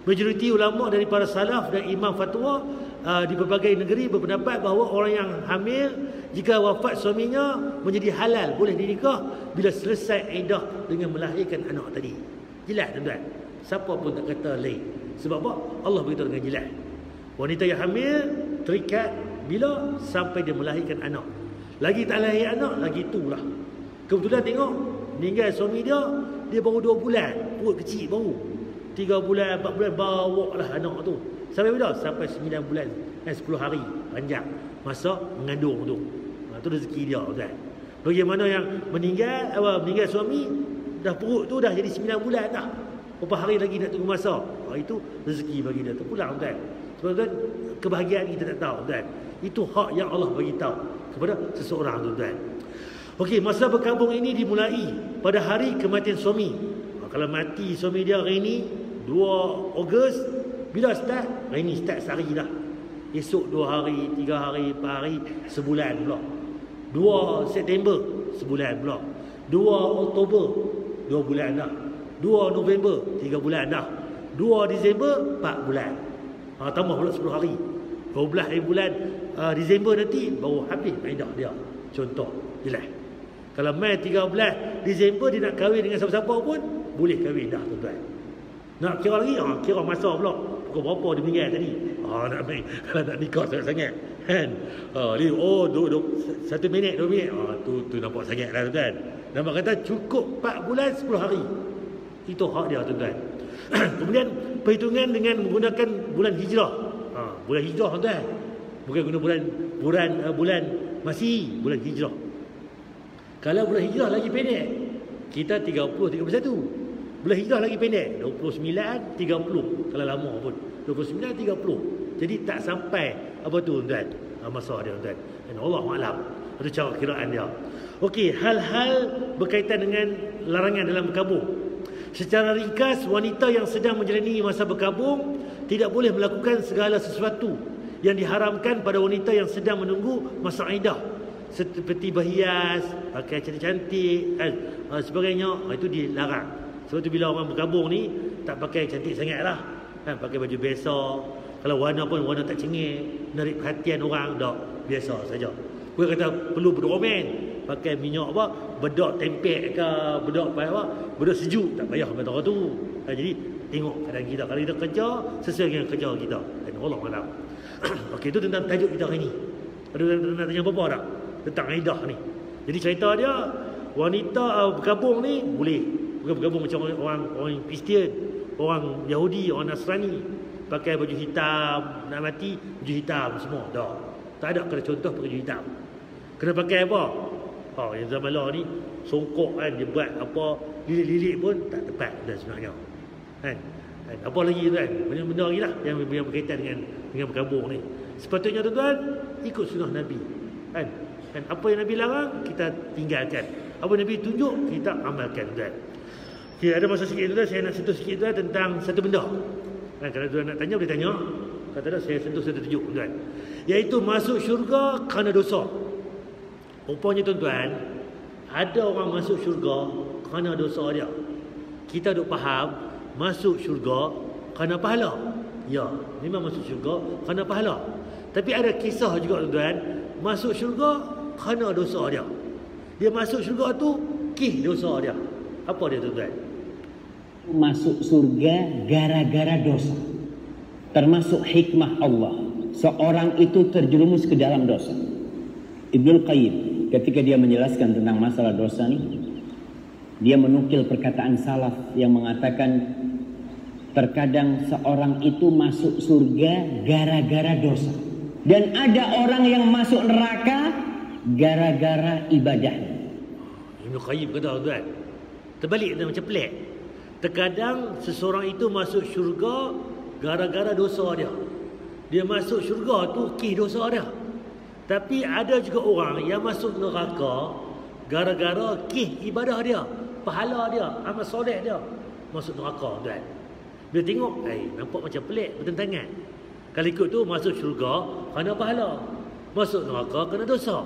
Majoriti ulama dari para salaf dan imam fatwa uh, di berbagai negeri berpendapat bahawa orang yang hamil jika wafat suaminya menjadi halal boleh dinikah bila selesai aidah dengan melahirkan anak tadi. Jelas tuan-tuan. Siapa pun tak kata lain. Sebab apa? Allah beritahu dengan jelas. Wanita yang hamil terikat bila sampai dia melahirkan anak. Lagi tak lahir anak lagi itulah kebetulan tengok meninggal suami dia dia baru 2 bulan. Perut kecil baru. 3 bulan 4 bulan bawa lah anak tu. Sampai bila sampai 9 bulan eh, 10 hari. Panjang. Masa mengandung tu. Ha, tu rezeki dia kan bagaimana yang meninggal apa meninggal suami dah perut tu dah jadi 9 bulan dah. Berapa hari lagi nak tunggu masa? Ha, Itu rezeki bagi dia. Terpulang tuan. Sebab tuan Kebahagiaan kita tak tahu tuan. Itu hak yang Allah bagi tahu Kepada seseorang tu tuan Okey, masa berkabung ini dimulai pada hari kematian suami. Ha, kalau mati suami dia hari ini 2 Ogos, bila start? Hari ini start sehari dah. Esok 2 hari, 3 hari, 4 hari, sebulan pula. 2 September, sebulan pula. 2 Oktober, 2 bulan dah. 2 November 3 bulan dah 2 Disember 4 bulan ha, tambah pula 10 hari 12 hari bulan uh, Disember nanti baru habis iddah dia contoh jelas kalau mai 13 Disember dia nak kahwin dengan siapa-siapa pun boleh kahwin dah tuan-tuan. Nak kira lagi? Ha, kira masa pula. Pukul berapa dia meninggal tadi? Ha, nak main nak nikah sangat-sangat kan? Ha, dia, oh duk, duk, satu minit dua minit. Ha, tu, tu nampak sangat lah tuan-tuan. Nampak kata cukup 4 bulan 10 hari. Itu hak dia tuan-tuan. Kemudian perhitungan dengan menggunakan bulan hijrah. Ha, bulan hijrah tuan-tuan. Bukan guna bulan bulan uh, bulan masih bulan hijrah. Kalau bulan hijrah lagi pendek. Kita 30 31. Bulan hijrah lagi pendek. 29 30 kalau lama pun. 29 30. Jadi tak sampai apa tu tuan-tuan. Ha, masa dia tuan-tuan. Dan Allah maklum. Itu cara kiraan dia. Okey, hal-hal berkaitan dengan larangan dalam berkabung. Secara ringkas, wanita yang sedang menjalani masa berkabung tidak boleh melakukan segala sesuatu yang diharamkan pada wanita yang sedang menunggu masa idah. Seperti berhias, pakai cantik-cantik dan uh, sebagainya, itu dilarang. Sebab itu bila orang berkabung ni, tak pakai cantik sangat lah. Kan? Pakai baju biasa. Kalau warna pun warna tak cengih, menarik perhatian orang, tak biasa saja. Bukan kata perlu beromen pakai minyak apa bedak tempek ke bedak apa apa bedak sejuk tak payah kata orang tu ha, jadi tengok keadaan kita kalau kita kerja sesuai dengan kerja kita dan Allah malam okey itu tentang tajuk kita hari ni ada nak tanya apa-apa tak tentang aidah ni jadi cerita dia wanita uh, bergabung ni boleh bukan bergabung macam orang orang, Kristian orang Yahudi orang Nasrani pakai baju hitam nak mati baju hitam semua dah tak ada kena contoh pakai baju hitam kena pakai apa Ha, yang zaman lah ni songkok kan dia buat apa lilit-lilit pun tak tepat dah sebenarnya. Kan? kan? Apa lagi tu kan? Benda-benda lagi lah yang, yang berkaitan dengan dengan berkabung ni. Sepatutnya tuan-tuan ikut sunnah Nabi. Kan? Kan? Apa yang Nabi larang kita tinggalkan. Apa Nabi tunjuk kita amalkan tuan. Okay, ada masa sikit tuan saya nak sentuh sikit tuan tentang satu benda. Kan? Kalau tuan nak tanya boleh tanya. Kata dah saya sentuh satu tujuh tuan. Iaitu masuk syurga kerana dosa. Rupanya tuan-tuan Ada orang masuk syurga Kerana dosa dia Kita duk faham Masuk syurga Kerana pahala Ya Memang masuk syurga Kerana pahala Tapi ada kisah juga tuan-tuan Masuk syurga Kerana dosa dia. Dia masuk syurga tu Kih dosa dia. Apa dia tuan-tuan? Masuk surga Gara-gara dosa. Termasuk hikmah Allah. Seorang itu terjerumus ke dalam dosa. Ibnul Qayyim ketika dia menjelaskan tentang masalah dosa ini dia menukil perkataan salaf yang mengatakan Terkadang seorang itu masuk surga gara-gara dosa. Dan ada orang yang masuk neraka gara-gara ibadah. Ibn Qayyim kata tuan. Terbalik dia macam pelik. Terkadang seseorang itu masuk syurga gara-gara dosa dia. Dia masuk syurga tu kih dosa dia. Tapi ada juga orang yang masuk neraka gara-gara kih ibadah dia, pahala dia, amal soleh dia masuk neraka tuan. Dia tengok, eh nampak macam pelik bertentangan. Kalau ikut tu masuk syurga kerana pahala. Masuk neraka kerana dosa.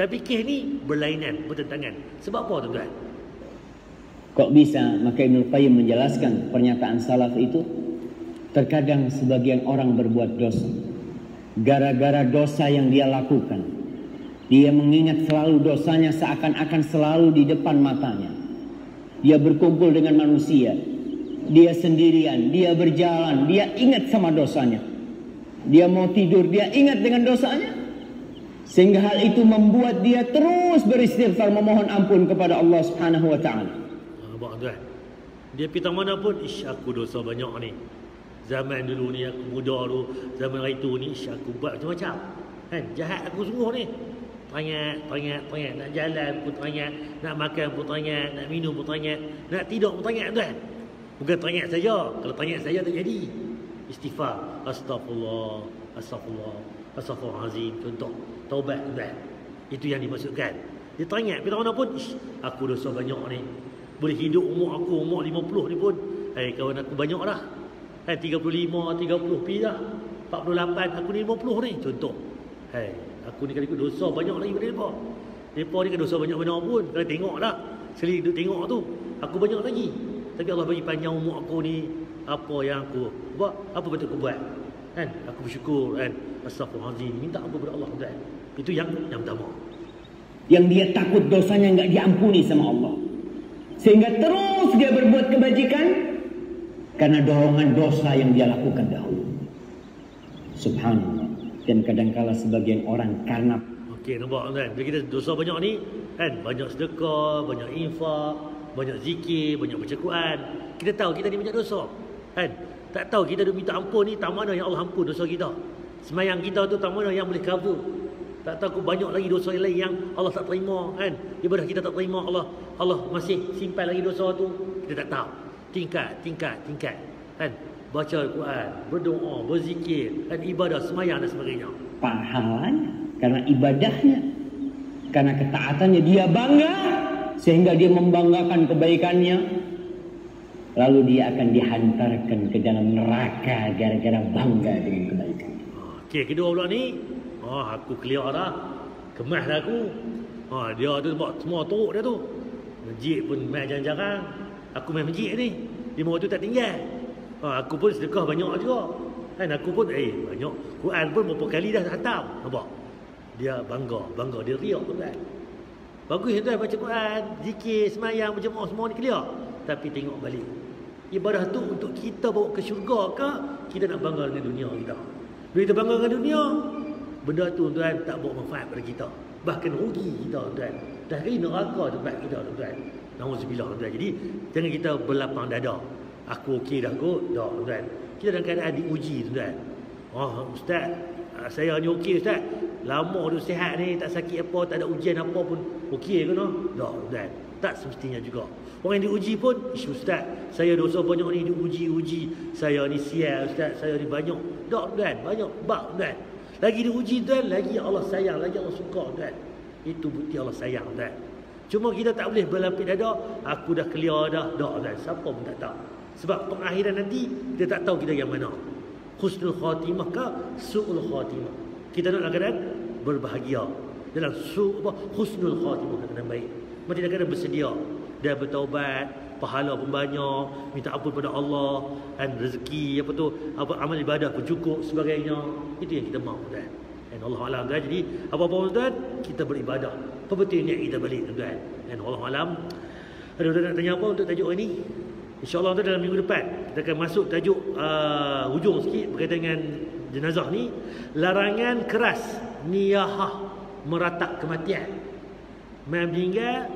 Tapi kih ni berlainan, bertentangan. Sebab apa tuan-tuan? Kok bisa maka Ibn Qayyim menjelaskan pernyataan salaf itu terkadang sebagian orang berbuat dosa gara-gara dosa yang dia lakukan dia mengingat selalu dosanya seakan-akan selalu di depan matanya dia berkumpul dengan manusia dia sendirian dia berjalan dia ingat sama dosanya dia mau tidur dia ingat dengan dosanya sehingga hal itu membuat dia terus beristighfar memohon ampun kepada Allah Subhanahu wa taala Nampak tuan? Dia pergi mana pun, ish aku dosa banyak ni. Zaman dulu ni aku muda dulu, zaman hari tu ni ish aku buat macam-macam. Kan? Jahat aku sungguh ni. Tanya, tanya, tanya. Nak jalan pun tanya, nak makan pun tanya, nak minum pun tanya, nak tidur pun tanya tuan. Bukan tanya saja. Kalau tanya saja tak jadi. Istighfar. Astaghfirullah. Astaghfirullah. Astaghfirullahalazim. Contoh. Taubat tuan. Itu yang dimaksudkan. Dia tanya, pergi mana pun, aku dosa banyak ni. Boleh hidup umur aku umur 50 ni pun. Eh kawan aku banyak dah. Eh 35 30 pi dah. 48 aku ni 50 ni. Contoh. Eh aku ni kali ikut dosa banyak lagi pada depa depa ni kan dosa banyak mana pun. Kalau tengok dah. Sekali duduk tengok tu aku banyak lagi. Tapi Allah bagi panjang umur aku ni apa yang aku buat apa betul aku buat kan aku bersyukur kan astagfirullahalazim minta ampun kepada Allah kan itu yang yang pertama yang dia takut dosanya enggak diampuni sama Allah sehingga terus dia berbuat kebajikan karena dorongan dosa yang dia lakukan dahulu. Subhanallah. Dan kadangkala sebagian orang karena Okey, nampak kan? Bila kita dosa banyak ni, kan? Banyak sedekah, banyak infak, banyak zikir, banyak baca Quran. Kita tahu kita ni banyak dosa. Kan? Tak tahu kita dah minta ampun ni, tak mana yang Allah ampun dosa kita. Semayang kita tu tak mana yang boleh cover. Tak tahu banyak lagi dosa yang lain yang Allah tak terima kan. Ibadah kita tak terima Allah. Allah masih simpan lagi dosa tu. Kita tak tahu. Tingkat, tingkat, tingkat. Kan? Baca Al-Quran, berdoa, berzikir, dan ibadah, semayang dan sebagainya. pahalanya karena ibadahnya karena ketaatannya dia bangga sehingga dia membanggakan kebaikannya lalu dia akan dihantarkan ke dalam neraka gara-gara bangga dengan kebaikan Okey, kedua pula ni, oh aku clear dah. Kemas dah aku. Ha, dia tu buat semua teruk dia tu. Masjid pun main jarang-jarang. Aku main masjid ni. Lima waktu tak tinggal. Ha, aku pun sedekah banyak juga. Kan aku pun eh banyak. Quran pun berapa kali dah hantar. Nampak? Dia bangga, bangga dia riak tu kan. Bagus tu baca Quran, zikir, semayang, berjemaah semua ni clear. Tapi tengok balik. Ibadah tu untuk kita bawa ke syurga ke kita nak bangga dengan dunia kita. Bila kita bangga dengan dunia, benda tu tuan tak bawa manfaat pada kita. Bahkan rugi kita tuan. Dah kali neraka tempat kita tuan. Nauzubillah tuan. Jadi jangan kita berlapang dada. Aku okey dah kot, dah tuan. Kita dalam keadaan diuji tuan. Oh ustaz, saya ni okey ustaz. Lama dah sihat ni, tak sakit apa, tak ada ujian apa pun. Okey ke no? Dah tuan. Tak semestinya juga. Orang yang diuji pun, ish ustaz, saya dosa banyak ni diuji-uji. Saya ni sial ustaz, saya ni banyak. Tak tuan, banyak bak tuan. Lagi diuji tuan, lagi Allah sayang, lagi Allah suka tuan. Itu bukti Allah sayang tuan. Cuma kita tak boleh berlapis dada, aku dah clear dah, dah tuan. Siapa pun tak tahu. Sebab pengakhiran nanti, kita tak tahu kita yang mana. Husnul khatimah ke su'ul khatimah. Kita nak keadaan berbahagia. Dalam su apa husnul khatimah keadaan baik. Mesti dalam keadaan bersedia dan bertaubat, pahala pun banyak, minta ampun pada Allah, dan rezeki apa tu, apa amal ibadah pun cukup sebagainya. Itu yang kita mahu kan. Dan Allah Alam kan. Jadi apa-apa tuan, kita beribadah. Apa betul niat kita balik tuan. Dan Allah Alam. Ada tuan nak tanya apa untuk tajuk ini? InsyaAllah tu dalam minggu depan Kita akan masuk tajuk uh, Hujung sikit berkaitan dengan jenazah ni Larangan keras Niyahah Meratap kematian Main meninggal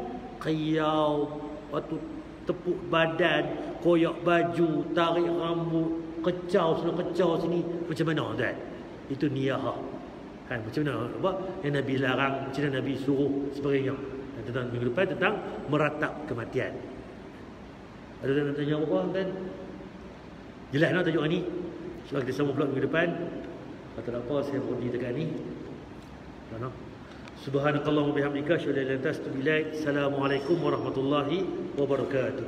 Qiyau Waktu tepuk badan, koyak baju, tarik rambut, kecau sana kecau sini. Macam mana tuan? Itu niyaha. Kan macam mana apa yang Nabi larang, macam mana Nabi suruh sebagainya. Dan tentang minggu depan tentang meratap kematian. Ada yang nak tanya apa kan? Jelas nak tajuk ni? Sebab kita sama pula minggu depan. Kata apa saya berhenti dekat ni. Mana? Subhanakallahumma bihamdika asyhadu an la ilaha illa anta astaghfiruka wa atubu ilaik. Assalamualaikum warahmatullahi wabarakatuh.